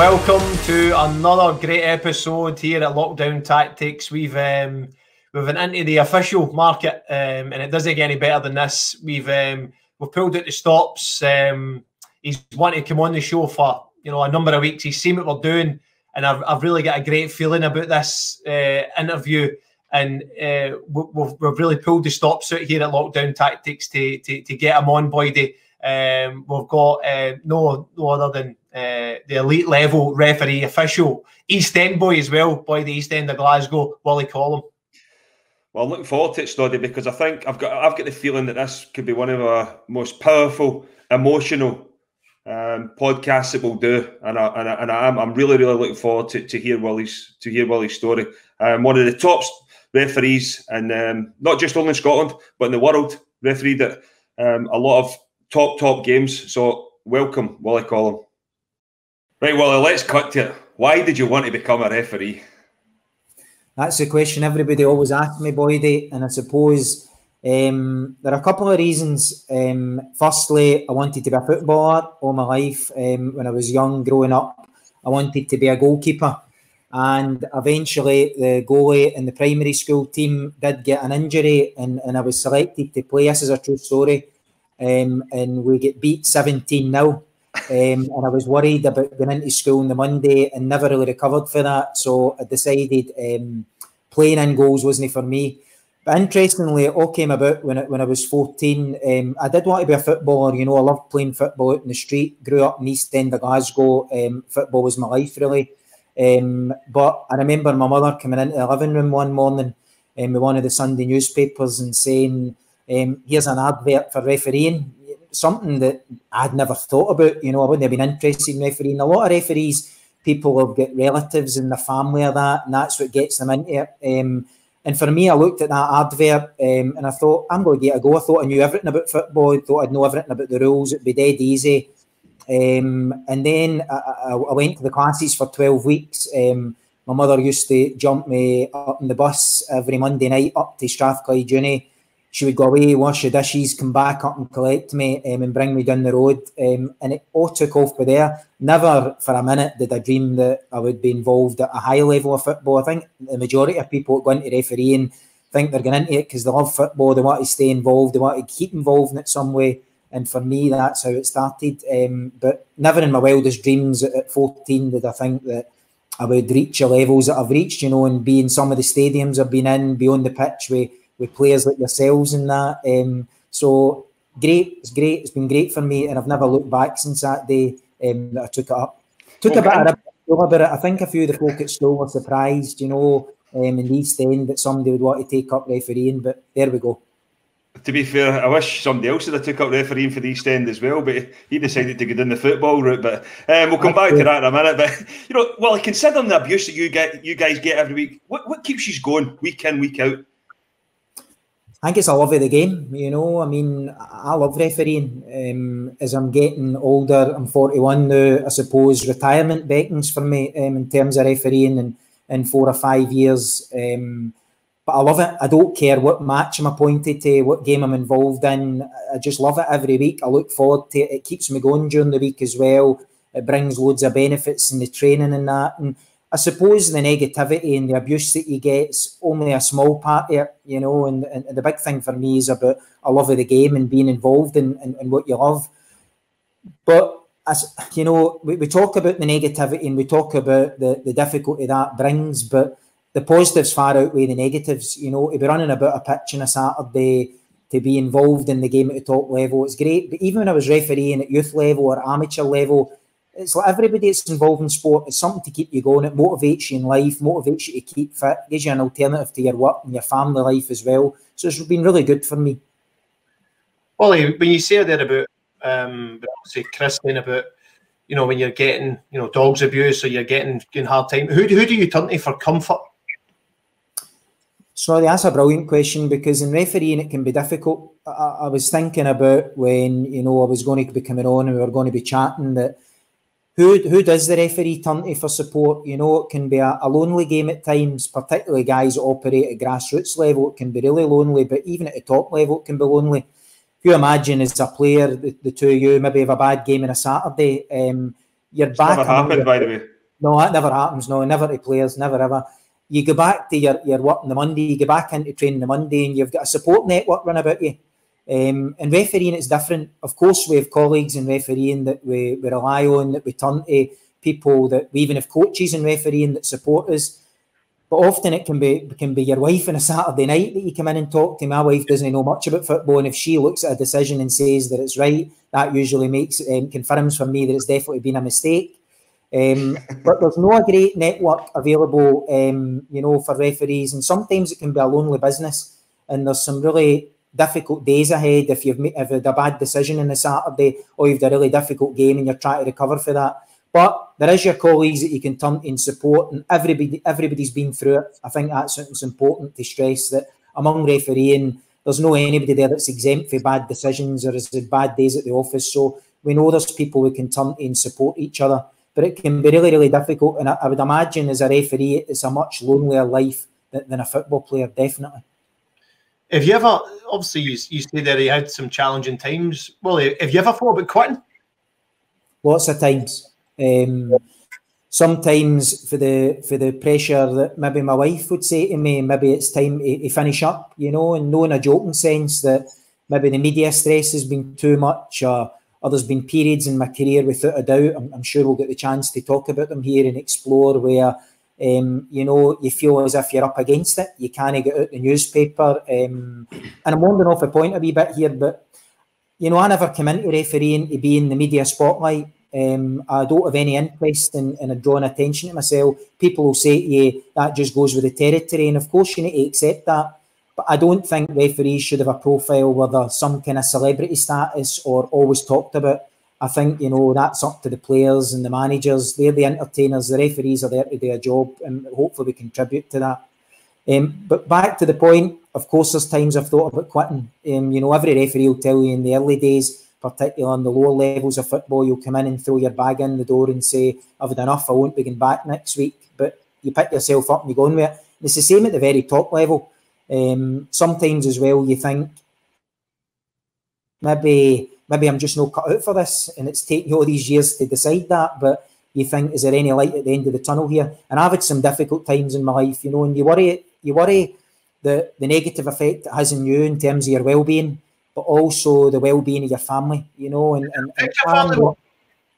welcome to another great episode here at Lockdown Tactics. We've um, we've been into the official market, um, and it doesn't get any better than this. We've um, we've pulled out the stops. Um, he's wanted to come on the show for you know a number of weeks. He's seen what we're doing, and I've, I've really got a great feeling about this uh, interview. And uh, we've, we've really pulled the stops out here at Lockdown Tactics to to, to get him on, Boydie. Um, we've got uh, no no other than uh, the elite level referee official East End boy as well, boy the East End of Glasgow, Willie Collum. Well, I'm looking forward to it, Snoddy, because I think I've got I've got the feeling that this could be one of our most powerful, emotional um, podcasts that we'll do, and I, and, I, and I am I'm really really looking forward to, to hear Willie's to hear Willie's story. Um, one of the top referees, and um, not just only in Scotland but in the world, referee that um, a lot of top top games. So welcome, Willie Collum. Right, Willie, let's cut to it. Why did you want to become a referee? That's the question everybody always asks me, Boydie, and I suppose um, there are a couple of reasons. Um, firstly, I wanted to be a footballer all my life. Um, when I was young, growing up, I wanted to be a goalkeeper. And eventually, the goalie in the primary school team did get an injury, and, and I was selected to play. This is a true story. Um, and we get beat 17 0. Um, and I was worried about going into school on the Monday and never really recovered for that. So I decided um, playing in goals wasn't for me. But interestingly, it all came about when I, when I was 14. Um, I did want to be a footballer. You know, I loved playing football out in the street. Grew up in East End of Glasgow. Um, football was my life, really. Um, but I remember my mother coming into the living room one morning um, with one of the Sunday newspapers and saying, um, here's an advert for refereeing something that I'd never thought about. You know, I wouldn't have been interested in refereeing. A lot of referees, people have got relatives in the family of that, and that's what gets them into it. Um, and for me, I looked at that advert um, and I thought, I'm going to get a go. I thought I knew everything about football. I thought I'd know everything about the rules. It'd be dead easy. Um, and then I, I, I, went to the classes for 12 weeks. Um, my mother used to jump me up in the bus every Monday night up to Strathclyde Uni she would go away, wash the dishes, come back up and collect me um, and bring me down the road. Um, and it all took off by there. Never for a minute did I dream that I would be involved at a high level of football. I think the majority of people that go into refereeing think they're going into it because they love football, they want to stay involved, they want to keep involved in it some way. And for me, that's how it started. Um, but never in my wildest dreams at 14 did I think that I would reach the levels that I've reached, you know, and be in some of the stadiums I've been in, be on the pitch with with players like yourselves and that. Um, so great, it's great. It's been great for me, and I've never looked back since that day um, that I took it up. Took okay. a bit of about it. I think a few of the folk at school were surprised, you know, um, in the East End that somebody would want to take up refereeing, but there we go. To be fair, I wish somebody else had took up refereeing for the East End as well, but he decided to get in the football route. But um, we'll come back to that in a minute. But you know, well, considering the abuse that you get, you guys get every week, what, what keeps you going week in, week out? I think it's a love of the game. You know, I mean, I love refereeing. Um, as I'm getting older, I'm 41 now. I suppose retirement beckons for me um, in terms of refereeing in, in four or five years. Um, but I love it. I don't care what match I'm appointed to, what game I'm involved in. I just love it every week. I look forward to it. It keeps me going during the week as well. It brings loads of benefits in the training and that. And I suppose the negativity and the abuse that you get is only a small part of it, you know, and, and, the big thing for me is about a love of the game and being involved in, in, in what you love. But as you know, we, we talk about the negativity and we talk about the, the difficulty that brings, but the positives far outweigh the negatives. You know, to be running about a pitch on a Saturday, to be involved in the game at the top level, it's great. But even when I was refereeing at youth level or amateur level, it's like everybody that's involved in sport. It's something to keep you going. It motivates you in life, motivates you to keep fit, gives you an alternative to your work and your family life as well. So it's been really good for me. Ollie, when you say there about um, say Chris saying about you know when you're getting you know dogs abuse or you're getting getting hard time, who who do you turn to for comfort? Sorry, that's a brilliant question because in refereeing it can be difficult. I, I was thinking about when you know I was going to be coming on and we were going to be chatting that who who does the referee turn to for support? You know, it can be a, a, lonely game at times, particularly guys that operate at grassroots level. It can be really lonely, but even at the top level, it can be lonely. If you imagine as a player, the, the two of you maybe have a bad game on a Saturday, um, you're back. Never happened, by the way. No, that never happens. No, never to players, never ever. You go back to your, your work on the Monday, you go back into training the Monday, and you've got a support network run about you. Um, and refereeing, it's different. Of course, we have colleagues in refereeing that we, we rely on, that we turn to people that we even have coaches in refereeing that support us. But often it can be can be your wife on a Saturday night that you come in and talk to. My wife doesn't know much about football, and if she looks at a decision and says that it's right, that usually makes um, confirms for me that it's definitely been a mistake. Um, but there's no great network available, um, you know, for referees, and sometimes it can be a lonely business. And there's some really difficult days ahead if you've made, if had a bad decision on a Saturday or you've had a really difficult game and you're trying to recover for that. But there is your colleagues that you can turn to in support, and everybody everybody's been through it. I think that's it's important to stress that among refereeing, there's no anybody there that's exempt for bad decisions or has bad days at the office. So we know there's people we can turn to in support each other, but it can be really, really difficult. And I, I would imagine as a referee, it's a much lonelier life than, than a football player, definitely. Have you ever, obviously, you, you say that he had some challenging times. Well, have you ever thought about quitting? Lots of times. Um, sometimes for the for the pressure that maybe my wife would say to me, maybe it's time to, to finish up, you know, and knowing a joking sense that maybe the media stress has been too much, or, or there's been periods in my career without a doubt. I'm, I'm sure we'll get the chance to talk about them here and explore where. Um, you know, you feel as if you're up against it. You can't get out the newspaper. Um, and I'm wandering off a point a wee bit here, but you know, I never came into refereeing to be in the media spotlight. Um, I don't have any interest in, in drawing attention to myself. People will say to you that just goes with the territory, and of course you need to accept that. But I don't think referees should have a profile where they're some kind of celebrity status or always talked about. I think you know that's up to the players and the managers. They're the entertainers. The referees are there to do a job, and hopefully we contribute to that. Um, but back to the point, of course, there's times I've thought about quitting. Um, you know, every referee will tell you in the early days particularly on the lower levels of football, you'll come in and throw your bag in the door and say, I've had enough, I won't be begin back next week. But you pick yourself up and you go on with it. It's the same at the very top level. Um, sometimes as well, you think maybe maybe I'm just not cut out for this, and it's taken all these years to decide that. But you think, is there any light at the end of the tunnel here? And I've had some difficult times in my life, you know, and you worry, you worry the the negative effect it has on you in terms of your well being but also the well-being of your family. You know, and, and, and family,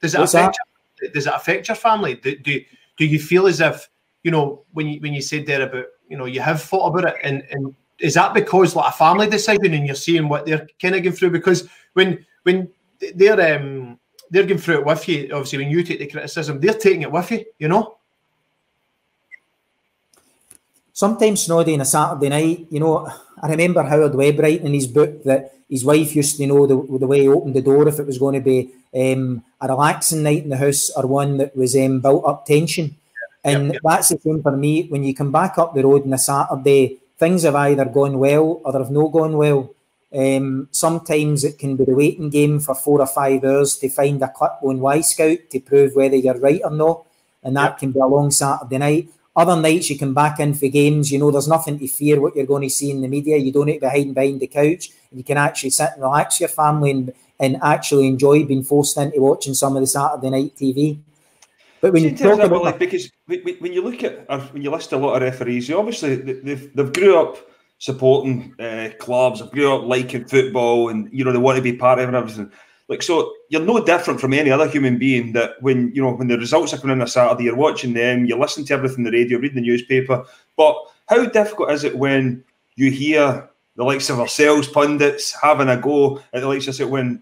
does it affect? Your, does it affect your family? Do, do do you feel as if you know when you when you said there about you know you have thought about it and and is that because like a family decision and you're seeing what they're kind of going through because when when they're um they're going through it with you obviously when you take the criticism they're taking it with you you know sometimes Snoddy on a Saturday night you know I remember Howard Webb writing in his book that his wife used to know the, the way he opened the door if it was going to be um, a relaxing night in the house or one that was um, built up tension. And yep, yep. that's the same for me. When you come back up the road on a Saturday, things have either gone well or they've not gone well. Um, sometimes it can be the waiting game for four or five hours to find a clip on Wyscout to prove whether you're right or not. And that yep. can be a long Saturday night. Other nights you can back in for games, you know, there's nothing to fear what you're going to see in the media. You don't need to be hiding behind the couch. And you can actually sit and relax your family and, and actually enjoy being forced into watching some of the Saturday night TV. But when you talk about like, because when you look at or when you list a lot of referees, you obviously they've they've grew up supporting uh, clubs, they've grew up liking football, and you know they want to be part of it everything. Like so, you're no different from any other human being. That when you know when the results are coming in on a Saturday, you're watching them, you listen to everything the radio, reading the newspaper. But how difficult is it when you hear the likes of ourselves, pundits, having a go at the likes of it when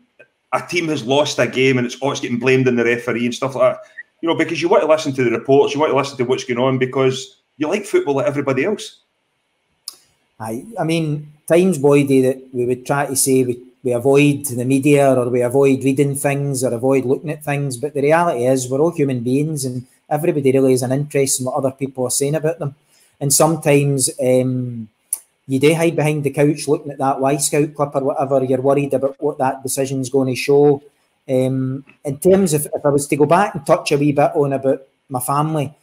a team has lost a game and it's oh, getting blamed on the referee and stuff like that? You know, because you want to listen to the reports, you want to listen to what's going on because you like football like everybody else. I, I mean, times, Boydie, that we would try to say we we avoid the media or we avoid reading things or avoid looking at things. But the reality is, we're all human beings and everybody really has an interest in what other people are saying about them. And sometimes um, you do hide behind the couch looking at that Y Wyscout clip or whatever, you're worried about what that decision's going to show. Um, in terms of if I was to go back and touch a wee bit on about my family,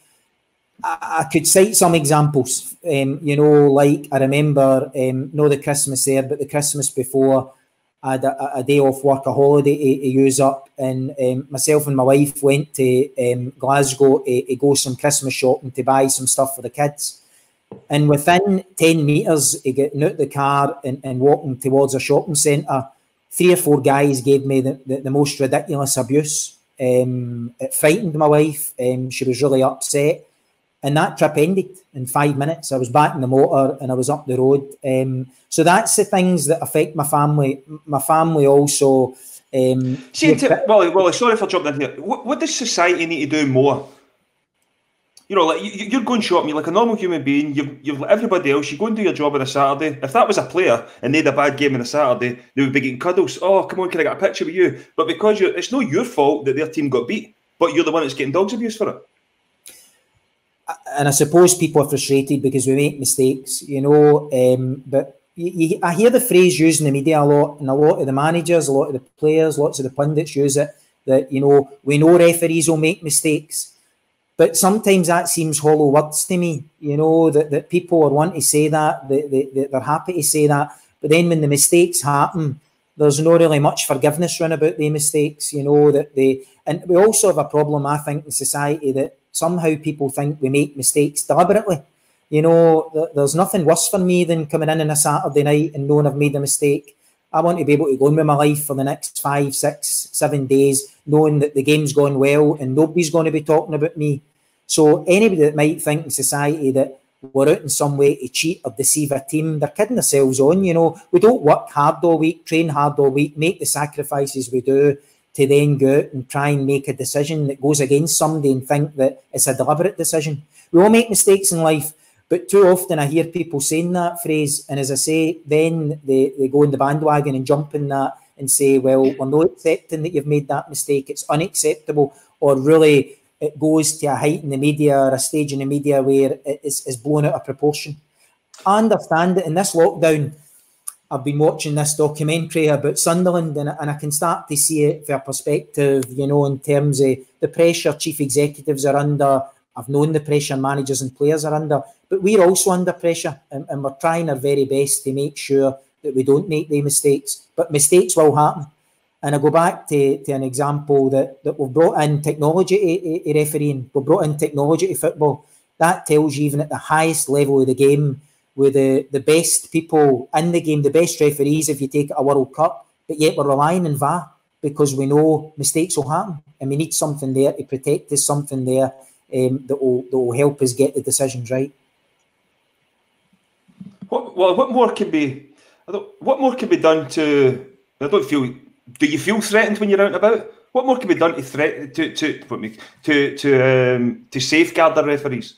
I, could cite some examples. Um, you know, like I remember, um, no the Christmas there, but the Christmas before, I had a, a, day off work, a holiday to, to use up, and um, myself and my wife went to um, Glasgow to, to, go some Christmas shopping to buy some stuff for the kids. And within 10 metres of getting out the car and, and walking towards a shopping centre, three or four guys gave me the, the, the most ridiculous abuse. Um, it frightened my wife. Um, she was really upset. And that trip ended in five minutes. I was back in the motor and I was up the road. Um, so that's the things that affect my family. My family also. Um, See, to, well, well, sorry for jumping in here. What, what does society need to do more? You know, like you, are going shopping, you're like a normal human being. You've, you've like everybody else. You go and do your job on a Saturday. If that was a player and they had a bad game on a Saturday, they would be getting cuddles. Oh, come on, can I get a picture with you? But because you're, it's not your fault that their team got beat, but you're the one that's getting dogs abuse for it and I suppose people are frustrated because we make mistakes, you know. Um, but you, you, I hear the phrase used in the media a lot, and a lot of the managers, a lot of the players, lots of the pundits use it. That you know, we know referees will make mistakes, but sometimes that seems hollow words to me. You know that, that people are want to say that, that, that they're happy to say that, but then when the mistakes happen, there's not really much forgiveness run about the mistakes. You know that they, and we also have a problem, I think, in society that somehow people think we make mistakes deliberately. You know, there's nothing worse for me than coming in on a Saturday night and knowing I've made a mistake. I want to be able to go on with my life for the next five, six, seven days, knowing that the game's going well and nobody's going to be talking about me. So anybody that might think in society that we're out in some way to cheat or deceive a team, they're kidding themselves on. You know, we don't work hard all week, train hard all week, make the sacrifices we do to then go out and try and make a decision that goes against somebody and think that it's a deliberate decision. We all make mistakes in life, but too often I hear people saying that phrase, and as I say, then they, they go in the bandwagon and jump in that and say, well, we're not accepting that you've made that mistake, it's unacceptable, or really it goes to a height in the media or a stage in the media where it is, is blown out of proportion. I understand that in this lockdown, I've been watching this documentary about Sunderland and, and I can start to see it from a perspective, you know, in terms of the pressure chief executives are under. I've known the pressure managers and players are under, but we're also under pressure and, and we're trying our very best to make sure that we don't make the mistakes. But mistakes will happen. And I go back to, to an example that, that we've brought in technology to, refereeing, we've brought in technology to football. That tells you even at the highest level of the game, with the, the best people in the game, the best referees if you take a World Cup, but yet we're relying on VAR because we know mistakes will happen and we need something there to protect us, something there um, that, will, that will help us get the decisions right. What, well, what more can be? what more can be done to? I don't feel. Do you feel threatened when you're out and about? What more can be done to threat to to to to um, to safeguard the referees?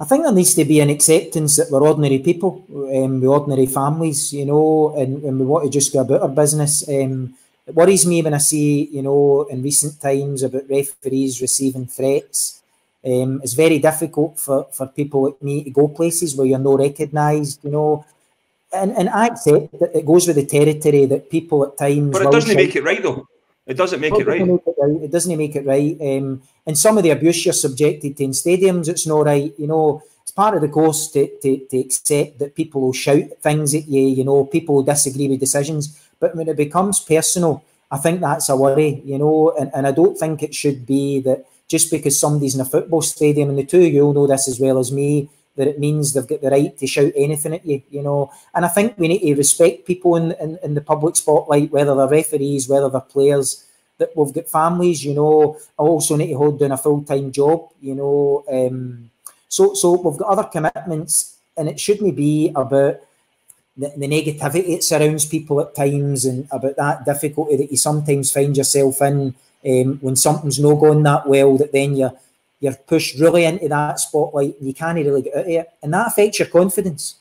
I think there needs to be an acceptance that we're ordinary people, um, we're ordinary families, you know, and, and we want to just go about our business. Um, it worries me when I see, you know, in recent times about referees receiving threats. Um, it's very difficult for, for people like me to go places where you're not recognised, you know. And, and I accept that it goes with the territory that people at times. But it doesn't make it right, though. It doesn't make it, right. make it right. It doesn't make it right. Um, and some of the abuse you're subjected to in stadiums, it's not right. You know, it's part of the course to, to, to accept that people will shout things at you. You know, people will disagree with decisions. But when it becomes personal, I think that's a worry. You know, and, and I don't think it should be that just because somebody's in a football stadium, and the two of you all know this as well as me, that it means they've got the right to shout anything at you, you know. And I think we need to respect people in, in, in the public spotlight, whether they're referees, whether they're players, that we've got families, you know. I also need to hold down a full time job, you know. Um, so, so we've got other commitments, and it shouldn't be about the, the negativity that surrounds people at times and about that difficulty that you sometimes find yourself in um, when something's not going that well, that then you're you're pushed really into that spotlight and you can't really get out of it. And that affects your confidence.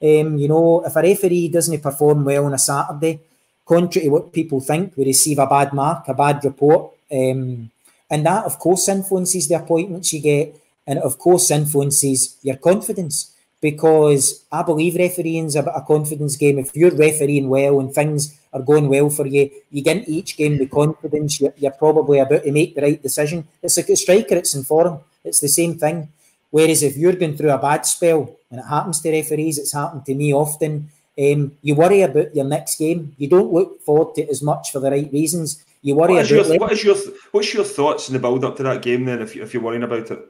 Um, you know, if a referee doesn't perform well on a Saturday, contrary to what people think, we receive a bad mark, a bad report. Um, and that, of course, influences the appointments you get. And of course, influences your confidence. Because I believe refereeing is a, a confidence game. If you're refereeing well and things are going well for you. You get into each game with confidence. You're, you're, probably about to make the right decision. It's like a striker, it's in form. It's the same thing. Whereas if you're going through a bad spell, and it happens to referees, it's happened to me often, Um, you worry about your next game. You don't look forward to it as much for the right reasons. You worry what about your, what is your what's your thoughts in the build up to that game then? If, you, if you're worrying about it,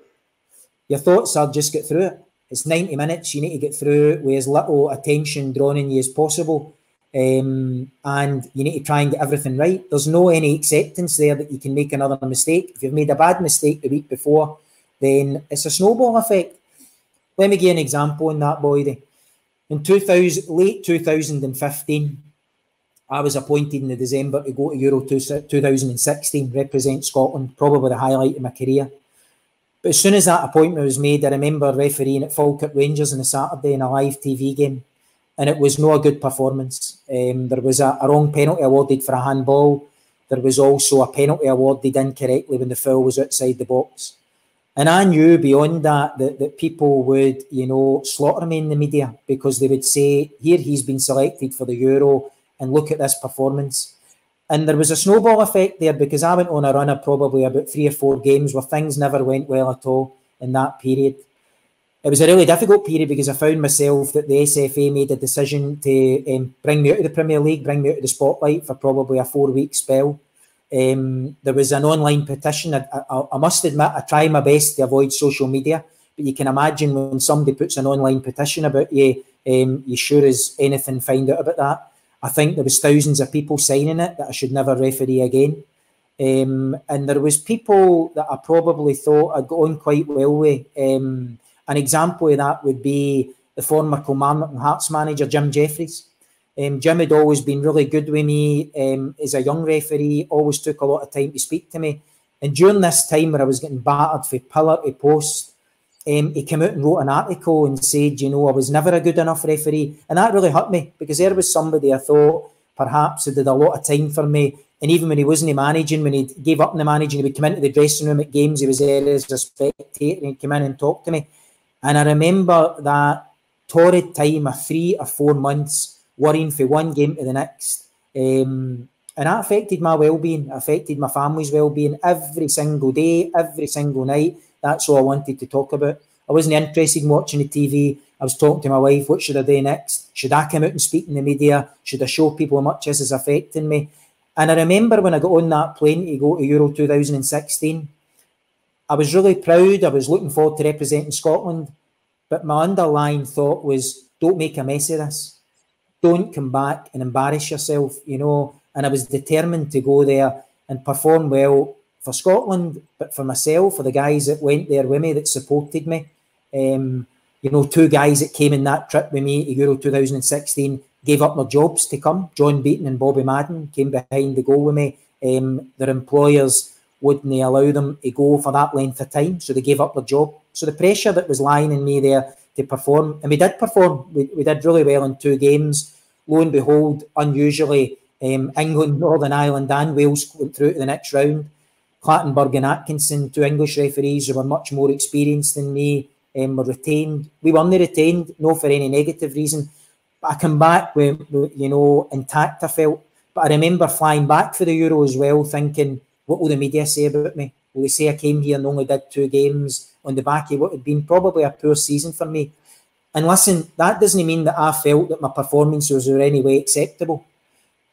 your thoughts are just get through it. It's 90 minutes. You need to get through with as little attention drawn in you as possible. Um, and you need to try and get everything right. There's no any acceptance there that you can make another mistake. If you've made a bad mistake the week before, then it's a snowball effect. Let me give you an example in that, Boydie. In 2000, late 2015, I was appointed in the December to go to Euro 2016, represent Scotland, probably the highlight of my career. But as soon as that appointment was made, I remember refereeing at Falkirk Rangers on a Saturday in a live TV game, and it was not a good performance. Um, there was a, a, wrong penalty awarded for a handball. There was also a penalty awarded incorrectly when the foul was outside the box. And I knew beyond that, that that people would, you know, slaughter me in the media because they would say, here he's been selected for the Euro and look at this performance. And there was a snowball effect there because I went on a run of probably about three or four games where things never went well at all in that period. It was a really difficult period because I found myself that the SFA made a decision to um, bring me out of the Premier League, bring me out of the spotlight for probably a four week spell. Um, there was an online petition. I, I, I, must admit, I try my best to avoid social media, but you can imagine when somebody puts an online petition about you, um, you sure as anything find out about that. I think there was thousands of people signing it that I should never referee again. Um, and there was people that I probably thought I'd gone quite well with. Um, an example of that would be the former Kilmarnock and Hearts manager, Jim Jeffries. Um, Jim had always been really good with me um, as a young referee, always took a lot of time to speak to me. And during this time where I was getting battered for pillar to post, um, he came out and wrote an article and said, you know, I was never a good enough referee. And that really hurt me because there was somebody I thought perhaps had did a lot of time for me. And even when he wasn't managing, when he gave up in the managing, he would come into the dressing room at games, he was there as a spectator and he'd come in and talk to me. And I remember that torrid time of three or four months worrying for one game to the next. Um, and that affected my well-being, affected my family's well-being every single day, every single night. That's all I wanted to talk about. I wasn't interested in watching the TV. I was talking to my wife, what should I do next? Should I come out and speak in the media? Should I show people how much this is affecting me? And I remember when I got on that plane to go to Euro 2016, I was really proud. I was looking forward to representing Scotland. But my underlying thought was, don't make a mess of this. Don't come back and embarrass yourself, you know. And I was determined to go there and perform well for Scotland, but for myself, for the guys that went there with me, that supported me. Um, you know, two guys that came in that trip with me to Euro 2016 gave up their jobs to come. John Beaton and Bobby Madden came behind the goal with me. Um, their employers wouldn't allow them to go for that length of time, so they gave up their job. So the pressure that was lying in me there to perform, and we did perform. We, we did really well in two games. Lo and behold, unusually, um, England, Northern Ireland, and Wales went through to the next round. Clattenburg and Atkinson, two English referees who were much more experienced than me, um, were retained. We weren't retained, no for any negative reason. But I come back with, you know, intact, I felt. But I remember flying back for the Euro as well, thinking, what will the media say about me? Will they say I came here and only did two games on the back of what had been probably a poor season for me? And listen, that doesn't mean that I felt that my performances were any way acceptable.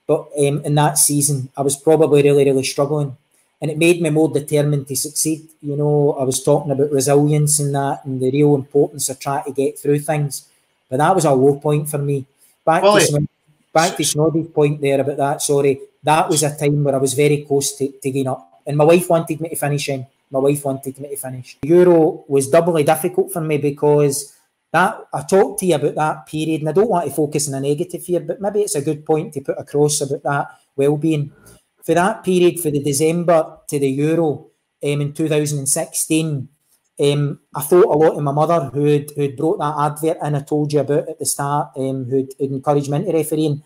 But um, in that season, I was probably really, really struggling and it made me more determined to succeed. You know, I was talking about resilience and that, and the real importance of trying to get through things. But that was a low point for me. Back well, to back to Snoddy's point there about that. Sorry, that was a time where I was very close to, to getting up, and my wife wanted me to finish in. My wife wanted me to finish. Euro was doubly difficult for me because that I talked to you about that period, and I don't want to focus on a negative here, but maybe it's a good point to put across about that well-being for that period, for the December to the Euro um, in 2016, um, I thought a lot of my mother who had, who had brought that advert in I told you about at the start, um, who had encouraged me into refereeing.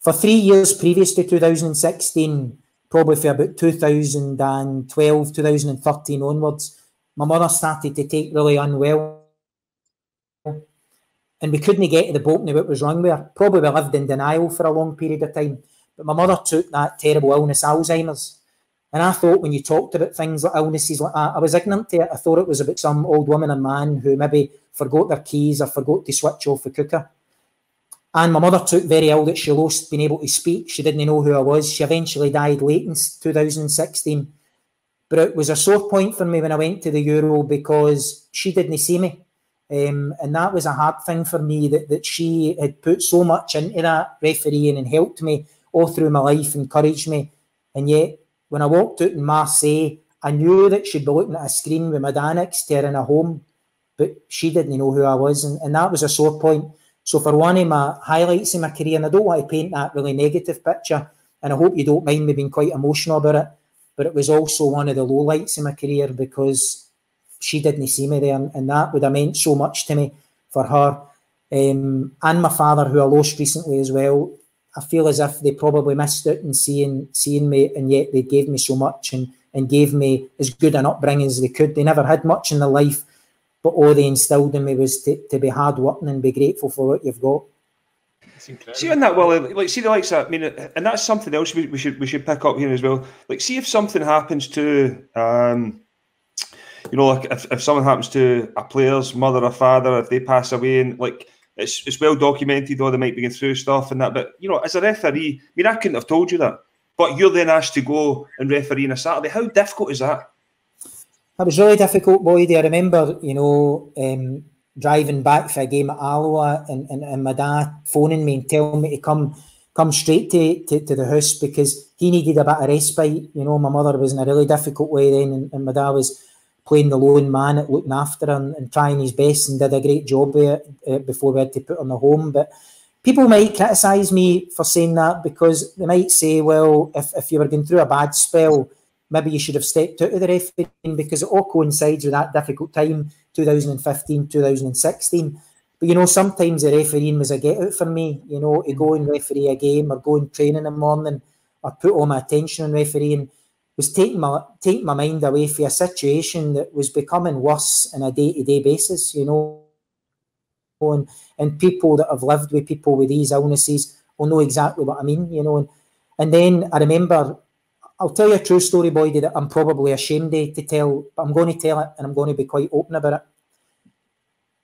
For three years previous to 2016, probably for about 2012, 2013 onwards, my mother started to take really unwell. And we couldn't get to the bottom of what was wrong with her. Probably lived in denial for a long period of time. But my mother took that terrible illness, Alzheimer's. And I thought when you talked about things like illnesses like that, I was ignorant to it. I thought it was about some old woman and man who maybe forgot their keys or forgot to switch off the cooker. And my mother took very ill that she lost being able to speak. She didn't know who I was. She eventually died late in 2016. But it was a sore point for me when I went to the Euro because she didn't see me. Um, and that was a hard thing for me that, that she had put so much into that refereeing and helped me all through my life, encouraged me. And yet, when I walked out in Marseille, I knew that she'd be looking at a screen with my dad next to her in a home, but she didn't know who I was. And, and that was a sore point. So, for one of my highlights in my career, and I don't want to paint that really negative picture, and I hope you don't mind me being quite emotional about it, but it was also one of the lowlights in my career because she didn't see me there, and that would have meant so much to me for her. Um, and my father, who I lost recently as well, I feel as if they probably missed out in seeing seeing me, and yet they gave me so much and and gave me as good an upbringing as they could. They never had much in their life, but all they instilled in me was to, to be hard working and be grateful for what you've got. See on that, well, like see the likes that. I mean, and that's something else we, we should we should pick up here as well. Like, see if something happens to, um, you know, like if, if something happens to a player's mother or father, if they pass away, and like it's it's well documented, or they might be going through stuff and that. But you know, as a referee, I mean, I couldn't have told you that. But you're then asked to go and referee on a Saturday. How difficult is that? That was really difficult, Boyd. I remember, you know, um, driving back for a game at Alloa and, and, and my dad phoning me and telling me to come come straight to, to, to, the house because he needed a bit of respite. You know, my mother was in a really difficult way then, and, and my dad was playing the lone man at looking after and, and, trying his best and did a great job it uh, before we had to put on the home. But people might criticise me for saying that because they might say, well, if, if you were going through a bad spell, maybe you should have stepped out of the refereeing because it all coincides with that difficult time 2015, 2016. But you know, sometimes the refereeing was a get out for me, you know, to go and referee a game or go and train in the morning or put all my attention on refereeing was taking my taking my mind away from a situation that was becoming worse on a day to day basis, you know. And, and people that have lived with people with these illnesses will know exactly what I mean, you know. And, and then I remember I'll tell you a true story, Boyd, that I'm probably ashamed to tell, but I'm going to tell it and I'm going to be quite open about it.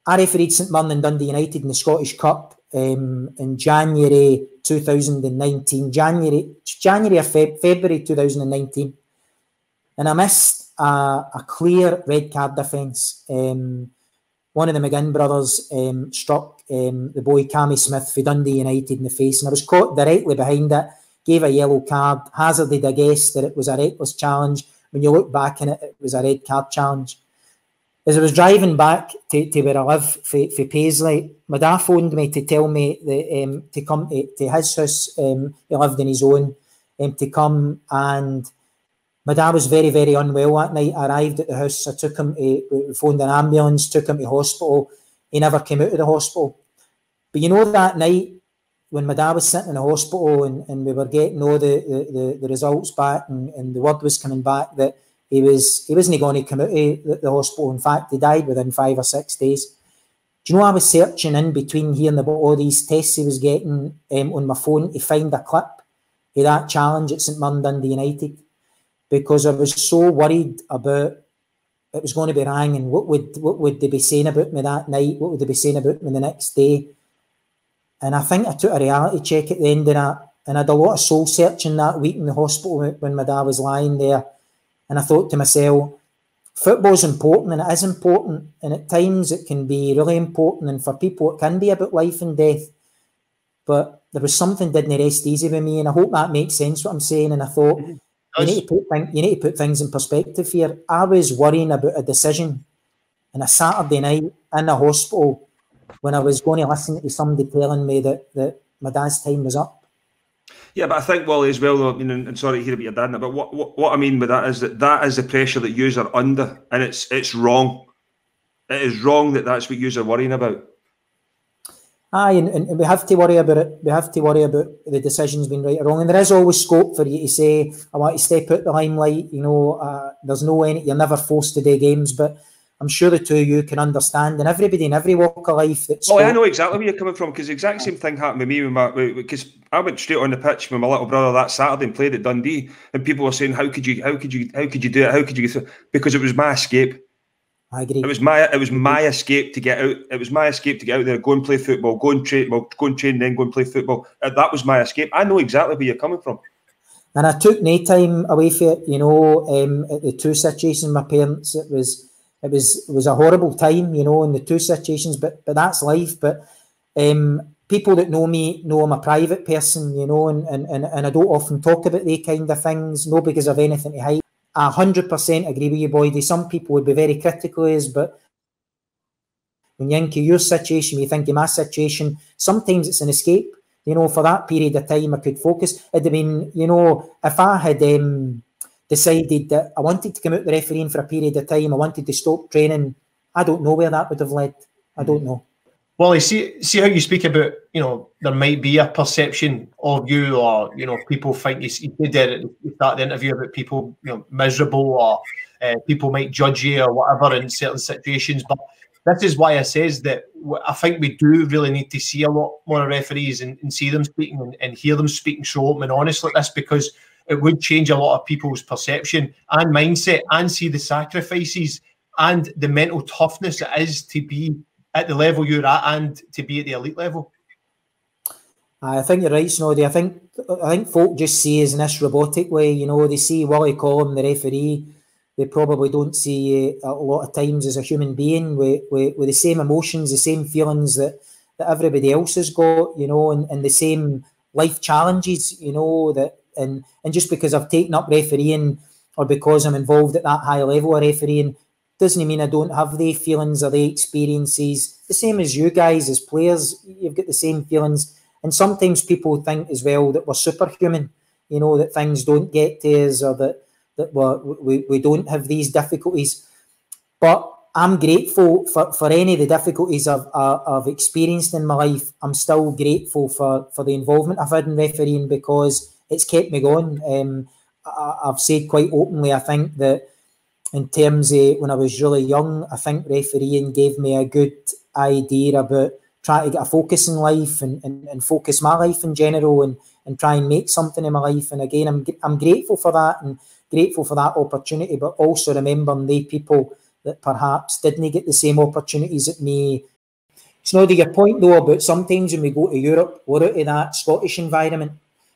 I refereed St Mirren and Dundee United in the Scottish Cup um, in January 2019, January, January or Feb, February 2019, and I missed a, a clear red card defence. Um, one of the McGinn brothers um, struck um, the boy Cammy Smith for Dundee United in the face, and I was caught directly behind it gave a yellow card, hazarded a guess that it was a reckless challenge. When you look back in it, it was a red card challenge. As I was driving back to, to where I live for, for Paisley, my dad phoned me to tell me that um, to come to, to his house. Um, he lived in his own, um, to come and my dad was very, very unwell that night. I arrived at the house. I took him to, phoned an ambulance, took him to hospital. He never came out of the hospital. But you know, that night, when my dad was sitting in the hospital and, and we were getting all the, the, the results back and, and the word was coming back that he was he wasn't going to come out of the, the hospital. In fact, he died within five or six days. Do you know I was searching in between hearing about all these tests he was getting um, on my phone to find a clip of that challenge at St Mirren Dundee United because I was so worried about it was going to be rang and what would what would they be saying about me that night? What would they be saying about me the next day? And I think I took a reality check at the end of that. And I had a lot of soul searching that week in the hospital when my dad was lying there. And I thought to myself, football's important and it is important. And at times it can be really important. And for people, it can be about life and death. But there was something didn't rest easy with me. And I hope that makes sense what I'm saying. And I thought, mm-hmm. you need, to put you need to put things in perspective here. I was worrying about a decision on a Saturday night in a hospital when I was going to listen to somebody telling me that, that my dad's time was up. Yeah, but I think Willie as well. Though, I mean, and sorry to hear about your dad, but what, what what I mean by that is that that is the pressure that you are under, and it's it's wrong. It is wrong that that's what you are worrying about. Aye, and, and, we have to worry about it. We have to worry about the decisions being right or wrong. And there is always scope for you to say, "I want to step out the limelight." You know, uh, there's no any. You're never forced to do games, but I'm sure the two of you can understand, and everybody in every walk of life. That's oh, I know exactly where you're coming from because the exact same thing happened with me with my because I went straight on the pitch with my little brother that Saturday and played at Dundee, and people were saying, "How could you? How could you? How could you do it? How could you?" Because it was my escape. I agree. It was my it was my escape to get out. It was my escape to get out there, go and play football, go and train, well, go and train, then go and play football. Uh, that was my escape. I know exactly where you're coming from. And I took no time away from it. You know, um, at the two situations, my parents, it was it was it was a horrible time. You know, in the two situations, but but that's life. But um, people that know me know I'm a private person. You know, and and and, and I don't often talk about the kind of things. No, because of anything to hide. I hundred percent agree with you, Boydie. Some people would be very critical us, but when you think of your situation, you think of my situation, sometimes it's an escape. You know, for that period of time, I could focus. It'd have been, you know, if I had um, decided that I wanted to come out the refereeing for a period of time, I wanted to stop training, I don't know where that would have led. I don't know. Well, see, see how you speak about, you know, there might be a perception of you, or you know, people think you, you did start the interview about people, you know, miserable, or uh, people might judge you or whatever in certain situations. But this is why I says that I think we do really need to see a lot more referees and, and see them speaking and, and, hear them speaking so open and honest like this because it would change a lot of people's perception and mindset and see the sacrifices and the mental toughness it is to be at the level you're at and to be at the elite level. I think you're right, Snoddy. I think I think folk just see us in this robotic way. You know, they see Willie Collum, the referee. They probably don't see a lot of times as a human being with, with, with the same emotions, the same feelings that, that everybody else has got. You know, and, and the same life challenges. You know that, and and just because I've taken up refereeing or because I'm involved at that high level of refereeing doesn't mean I don't have the feelings or the experiences. The same as you guys as players, you've got the same feelings. And sometimes people think as well that we're superhuman, you know, that things don't get to us or that, that we, we don't have these difficulties. But I'm grateful for, for any of the difficulties I've, I've experienced in my life. I'm still grateful for, for the involvement I've had in refereeing because it's kept me going. Um, I, I've said quite openly, I think that in terms of when I was really young, I think refereeing gave me a good idea about trying to get a focus in life and, and, and focus my life in general and, and try and make something in my life. And again, I'm, I'm grateful for that and grateful for that opportunity, but also remembering the people that perhaps didn't get the same opportunities at me. It's not your point though about sometimes when we go to Europe, we're out of that Scottish environment,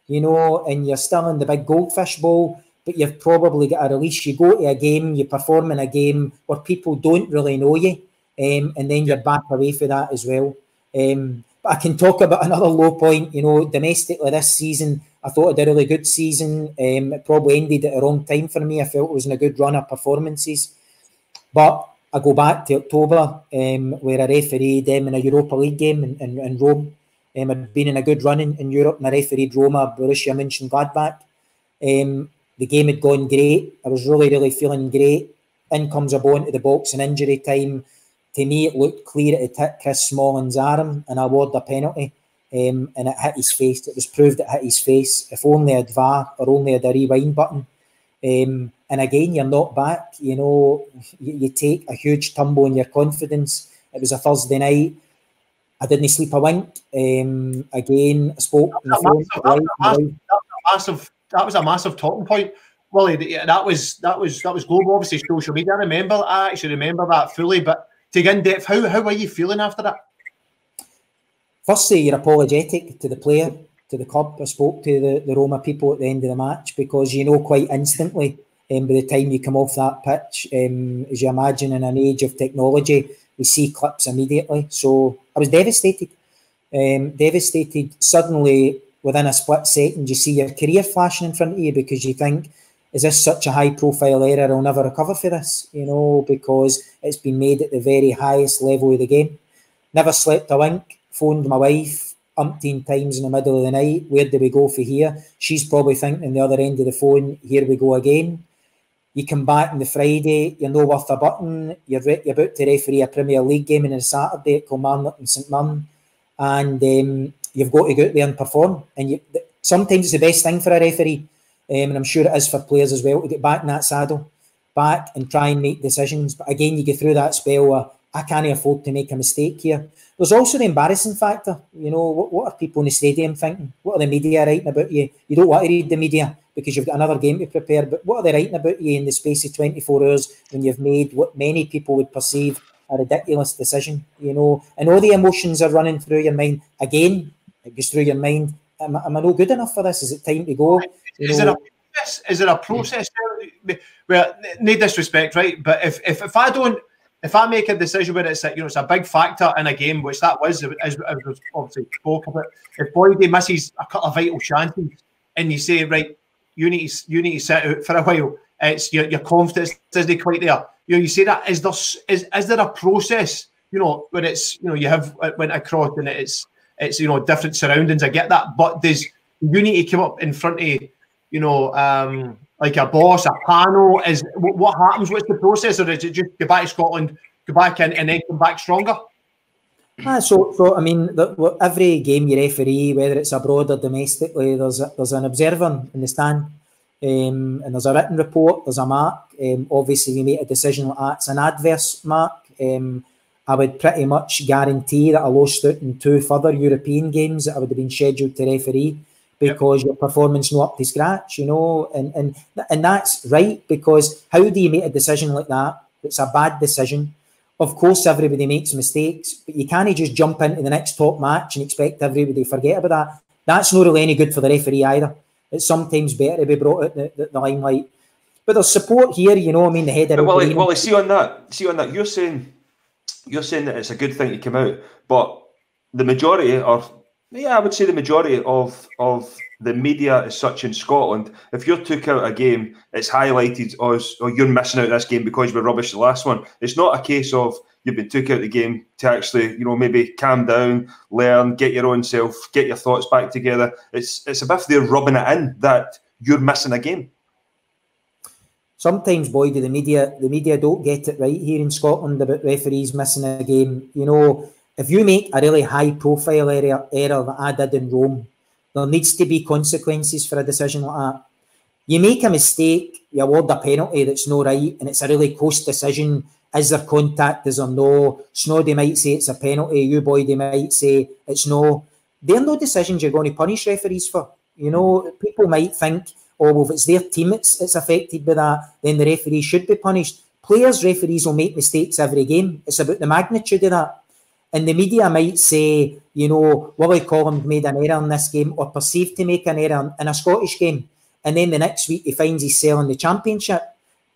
you know, and you're still in the big goldfish bowl but you've probably got a release. You go to a game, you perform in a game where people don't really know you, um, and then you're back away for that as well. Um, but I can talk about another low point. You know, domestically this season, I thought I did a really good season. Um, it probably ended at the wrong time for me. I felt it was in a good run of performances, but I go back to October um, where I refereed them in a Europa League game in, in, in Rome. Um, I'd been in a good run in, in Europe and I refereed Roma, Borussia Mönchengladbach. Um, the game had gone great. I was really, really feeling great. In comes a ball into the box in injury time. To me, it looked clear it hit Chris Smalling's arm and I awarded a penalty. Um, and it hit his face. It was proved it hit his face. If only a VAR or only a rewind button. Um, and again, you're not back. You know, you, you, take a huge tumble in your confidence. It was a Thursday night. I didn't sleep a wink. Um, again, I spoke on the phone. Massive, massive that was a massive talking point. Willie, that was that was that was global, obviously social media. I remember, I actually remember that fully. But to get in depth, how how were you feeling after that? Firstly, you're apologetic to the player, to the club. I spoke to the, the Roma people at the end of the match because you know quite instantly um, by the time you come off that pitch, um, as you imagine, in an age of technology, we see clips immediately. So I was devastated. Um, devastated. Suddenly, within a split second, you see your career flashing in front of you because you think, is this such a high profile error? I'll never recover for this, you know, because it's been made at the very highest level of the game. Never slept a wink, phoned my wife umpteen times in the middle of the night. Where do we go for here? She's probably thinking the other end of the phone, here we go again. You come back on the Friday, you're no worth a button. You're, re- you're about to referee a Premier League game on a Saturday at Kilmarnock and St Mirren. And um, you've got to go out there and perform. And you, sometimes it's the best thing for a referee, um, and I'm sure it is for players as well, to get back in that saddle, back and try and make decisions. But again, you get through that spell I can't afford to make a mistake here. There's also the embarrassing factor. You know, what, what are people in the stadium thinking? What are the media writing about you? You don't want to read the media because you've got another game to prepare. But what are they writing about you in the space of 24 hours when you've made what many people would perceive a ridiculous decision? You know, and all the emotions are running through your mind. Again, it goes through your mind. Am, am I not good enough for this? Is it time to go? You is know, it a process? Is it a process? Uh, well, no disrespect, right? But if, if, if I don't if I make a decision where it's a, you know it's a big factor in a game, which that was as, obviously spoke about, if Boydy misses a couple of vital chances, and you say right, you need to, you need to sit out for a while, it's your, your confidence isn't quite there. You know, you say that is there is is there a process? You know, when it's you know you have went across and it's it's you know different surroundings. I get that, but does you need to come up in front of you know um like a boss, a panel? Is what happens? What's the process, or is it just go back to Scotland, go back in, and then come back stronger? Ah, so, so I mean, the, every game you referee, whether it's abroad or domestically, there's a, there's an observer in the stand, um, and there's a written report, there's a mark. Um, obviously, we make a decision like that. It's an adverse mark. Um, I would pretty much guarantee that I lost out in two further European games that I would have been scheduled to referee because yep. your performance not up to scratch, you know, and and and that's right because how do you make a decision like that? It's a bad decision. Of course, everybody makes mistakes, but you can't just jump into the next top match and expect everybody to forget about that. That's not really any good for the referee either. It's sometimes better to be brought out the, the, the limelight. But there's support here, you know. I mean, the head of well, well, see on that, see on that. You're saying, you're saying that it's a good thing to come out, but the majority, or yeah, I would say the majority of of the media is such in Scotland, if you're took out a game, it's highlighted oh, as oh you're missing out this game because you were rubbish the last one. It's not a case of you've been took out the game to actually, you know, maybe calm down, learn, get your own self, get your thoughts back together. It's it's if they're rubbing it in that you're missing a game. Sometimes, boy, do the media the media don't get it right here in Scotland about referees missing a game. You know, if you make a really high profile error, error that I did in Rome, there needs to be consequences for a decision like that. You make a mistake, you award a penalty that's no right, and it's a really close decision. Is there contact? Is there no? Snoddy might say it's a penalty. You boy, they might say it's no. They're no decisions you're going to punish referees for. You know, people might think, oh, well, if it's their team it's, it's affected by that, then the referee should be punished. Players, referees will make mistakes every game. It's about the magnitude of that. And the media might say, you know, Willie Collum made an error in this game or perceived to make an error in a Scottish game. And then the next week he finds he's selling the championship.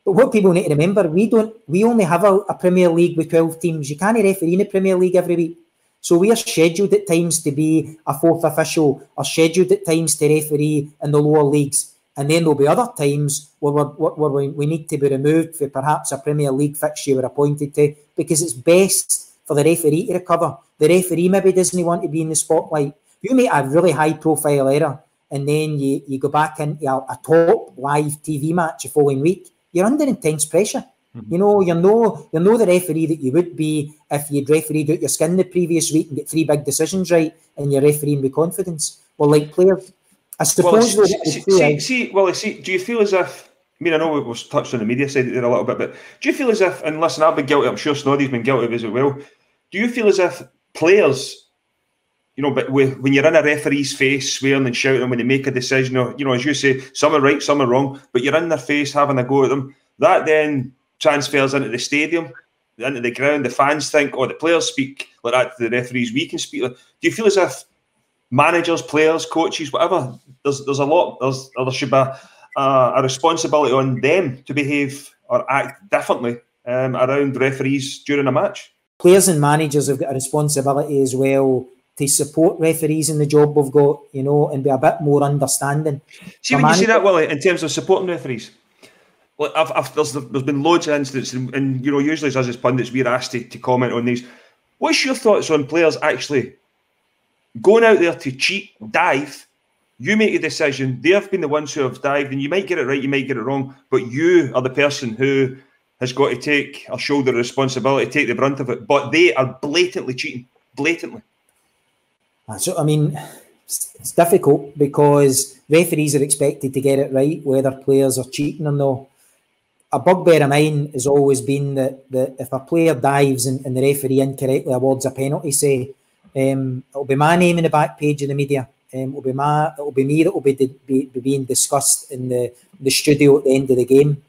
But what people need to remember, we don't we only have a, a Premier League with 12 teams. You can't referee in the Premier League every week. So we are scheduled at times to be a fourth official, or scheduled at times to referee in the lower leagues. And then there'll be other times where, where we need to be removed for perhaps a Premier League fixture we're appointed to because it's best for the referee to recover. The referee maybe doesn't want to be in the spotlight. You make a really high profile error and then you, you go back into a, a top live TV match the following week, you're under intense pressure. Mm-hmm. You know, you're no you're no the referee that you would be if you'd refereed out your skin the previous week and get three big decisions right and you're refereeing with confidence. Well, like players, I suppose. Well, see, see, see, well, I see, do you feel as if I mean, I know we've touched on the media side there a little bit, but do you feel as if, and listen, I've been guilty, I'm sure Snoddy's been guilty of as well. Do you feel as if players, you know, but when you're in a referee's face, swearing and shouting when they make a decision, or, you know, as you say, some are right, some are wrong, but you're in their face having a go at them, that then transfers into the stadium, into the ground. The fans think, oh, the players speak like that to the referees, we can speak. Do you feel as if managers, players, coaches, whatever, there's there's a lot, there's, there should be uh, a responsibility on them to behave or act differently um, around referees during a match. Players and managers have got a responsibility as well to support referees in the job we've got, you know, and be a bit more understanding. See, when you see that, Willie, in terms of supporting referees, well, I've, I've, there's, there's been loads of incidents, and, and, you know, usually as as pundits, we're asked to, to comment on these. What's your thoughts on players actually going out there to cheat, dive, you make a decision. They have been the ones who have dived, and you might get it right, you might get it wrong, but you are the person who has got to take or shoulder the responsibility, take the brunt of it. But they are blatantly cheating, blatantly. So I mean, it's difficult because referees are expected to get it right, whether players are cheating or not. a bugbear of mine has always been that, that if a player dives and, and the referee incorrectly awards a penalty, say, um, it'll be my name in the back page of the media. Um, it'll be my, it'll be me that will be, be, be being discussed in the the studio at the end of the game.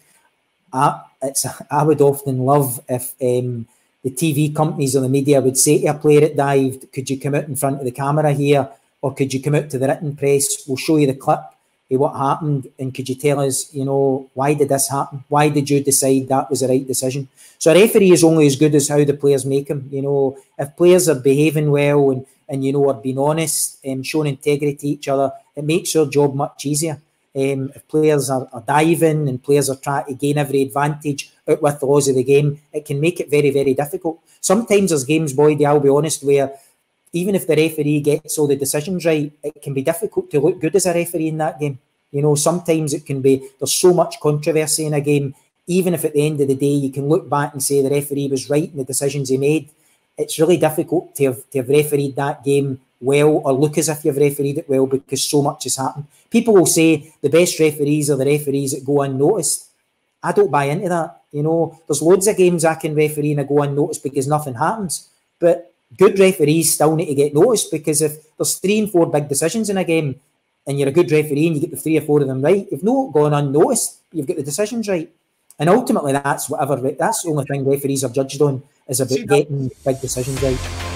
I, it's, I would often love if um, the TV companies or the media would say to a player that dived, could you come out in front of the camera here or could you come out to the written press? We'll show you the clip of what happened and could you tell us, you know, why did this happen? Why did you decide that was the right decision? So a referee is only as good as how the players make him. You know, if players are behaving well and, and you know, are being honest and showing integrity to each other, it makes your job much easier. Um, if players are, are, diving and players are trying to gain every advantage out with the laws of the game, it can make it very, very difficult. Sometimes there's games, Boyd, I'll be honest, where even if the referee gets all the decisions right, it can be difficult to look good as a referee in that game. You know, sometimes it can be, there's so much controversy in a game, even if at the end of the day you can look back and say the referee was right in the decisions he made, it's really difficult to have, to have refereed that game well or look as if you've refereed it well because so much has happened. People will say the best referees are the referees that go unnoticed. I don't buy into that. You know, there's loads of games I can referee and I go unnoticed because nothing happens. But good referees still need to get noticed because if there's three and four big decisions in a game and you're a good referee and you get the three or four of them right, you've not gone unnoticed. You've got the decisions right. And ultimately, that's whatever. That's the only thing referees are judged on is about getting big decisions right.